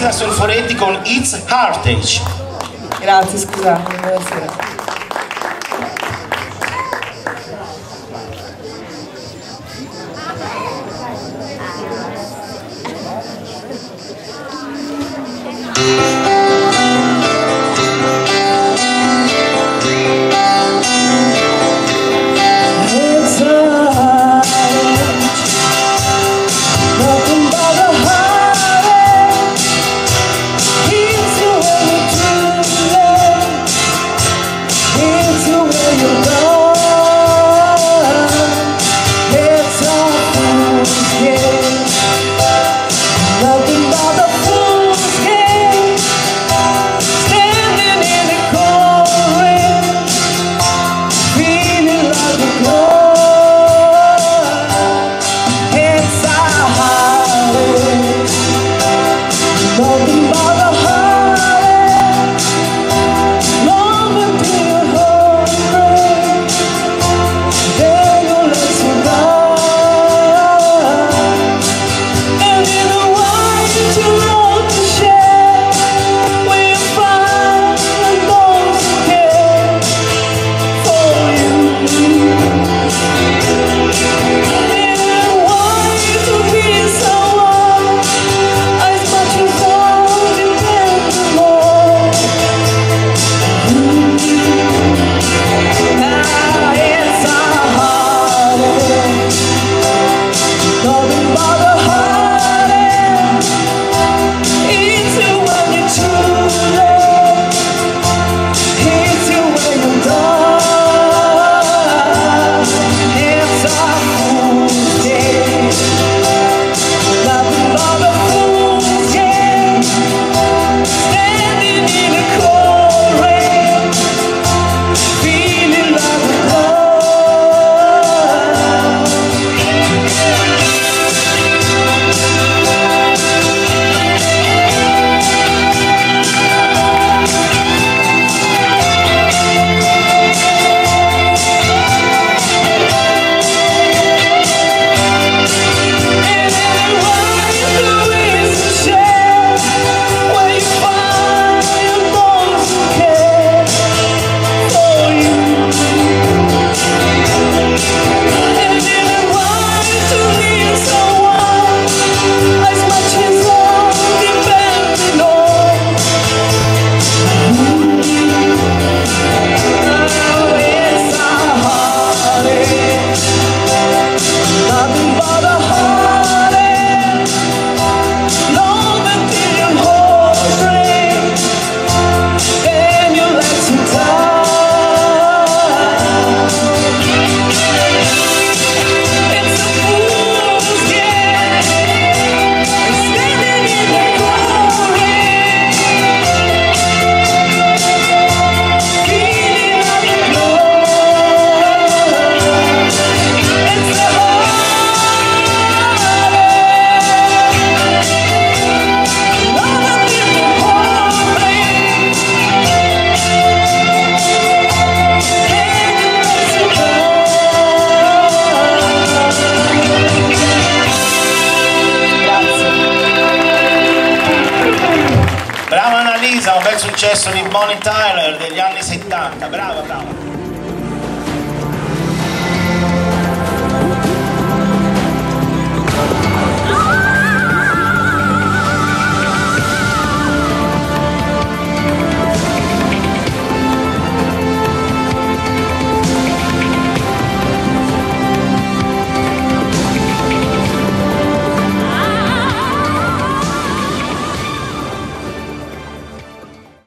Complimenti con It's Heartage. Grazie, scusate, buonasera. Elisa, un bel successo di Bonnie Tyler degli anni 70, brava brava.